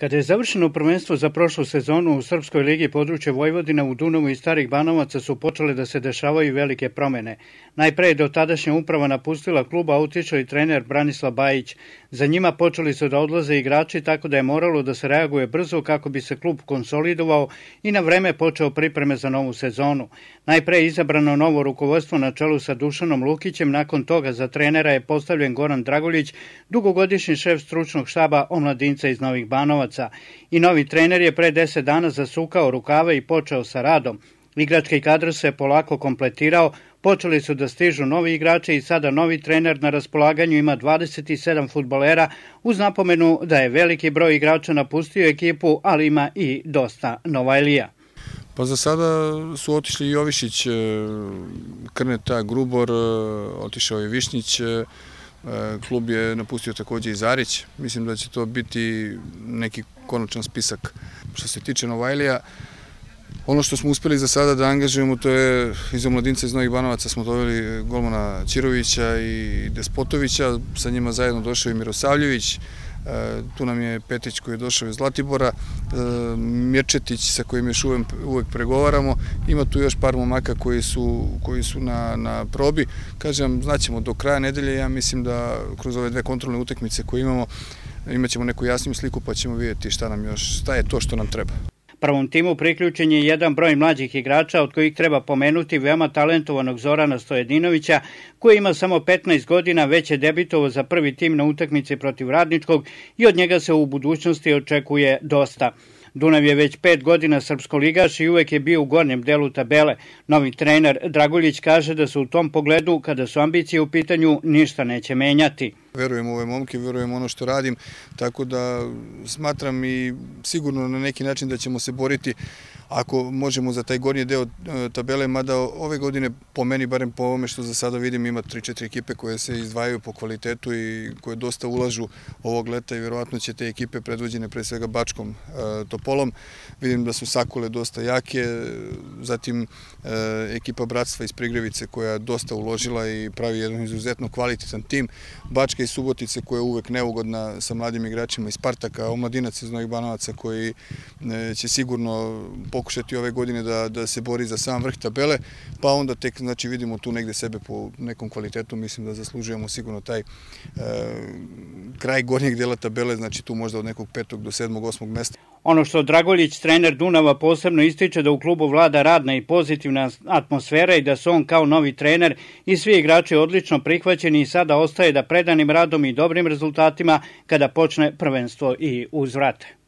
Kada je završeno prvenstvo za prošlu sezonu u Srpskoj ligi područja Vojvodina u Dunavu i Starih Banovaca su počele da se dešavaju velike promene. Najpre je do tadašnja uprava napustila kluba otišao i trener Branislav Bajić. Za njima počeli su da odlaze igrači tako da je moralo da se reaguje brzo kako bi se klub konsolidovao i na vreme počeo pripreme za novu sezonu. Najpre je izabrano novo rukovodstvo na čelu sa Dušanom Lukićem, nakon toga za trenera je postavljen Goran Dragoljić, dugogodišnji šef stručnog štaba omladinca iz Novih Banovaca. I novi trener je pre 10 dana zasukao rukave i počeo sa radom. Igrački kadr se polako kompletirao, počeli su da stižu novi igrači i sada novi trener na raspolaganju ima 27 futbolera uz napomenu da je veliki broj igrača napustio ekipu, ali ima i dosta Novajlija. Pa za sada su otišli Jovišić, e, Krneta, Grubor, e, otišao je Višnjić, e, klub je napustio takođe i Zarić. Mislim da će to biti neki konačan spisak. Što se tiče Novajlija, Ono što smo uspeli za sada da angažujemo, to je iz omladinca iz Novih Banovaca smo doveli golmana Čirovića i Despotovića, sa njima zajedno došao i Mirosavljević, E, tu nam je Petić koji je došao iz Zlatibora, e, Mirčetić sa kojim još uvek, uvek pregovaramo, ima tu još par momaka koji su, koji su na, na probi. Kažem, znaćemo do kraja nedelje, ja mislim da kroz ove dve kontrolne utekmice koje imamo, imaćemo neku jasniju sliku pa ćemo vidjeti šta nam još, šta je to što nam treba. Prvom timu priključen je jedan broj mlađih igrača, od kojih treba pomenuti veoma talentovanog Zorana Stojedinovića, koji ima samo 15 godina, već je debitovo za prvi tim na utakmici protiv Radničkog i od njega se u budućnosti očekuje dosta. Dunav je već pet godina srpsko ligaš i uvek je bio u gornjem delu tabele. Novi trener Draguljić kaže da se u tom pogledu, kada su ambicije u pitanju, ništa neće menjati. Verujem u ove momke, verujem ono što radim, tako da smatram i sigurno na neki način da ćemo se boriti ako možemo za taj gornji deo e, tabele, mada ove godine po meni, barem po ovome što za sada vidim, ima 3-4 ekipe koje se izdvajaju po kvalitetu i koje dosta ulažu ovog leta i verovatno će te ekipe predvođene pre svega Bačkom e, Topolom. Vidim da su Sakule dosta jake, zatim e, ekipa Bratstva iz Prigrevice koja dosta uložila i pravi jedan izuzetno kvalitetan tim. Bačka i Subotice koja je uvek neugodna sa mladim igračima iz Spartaka, omladinac iz Novih Banovaca koji će sigurno pokušati ove godine da, da se bori za sam vrh tabele, pa onda tek znači, vidimo tu negde sebe po nekom kvalitetu, mislim da zaslužujemo sigurno taj e, kraj gornjeg dela tabele, znači tu možda od nekog petog do sedmog, osmog mesta. Ono što Dragoljić, trener Dunava, posebno ističe da u klubu vlada radna i pozitivna atmosfera i da su on kao novi trener i svi igrači odlično prihvaćeni i sada ostaje da predanim radom i dobrim rezultatima kada počne prvenstvo i uzvrate.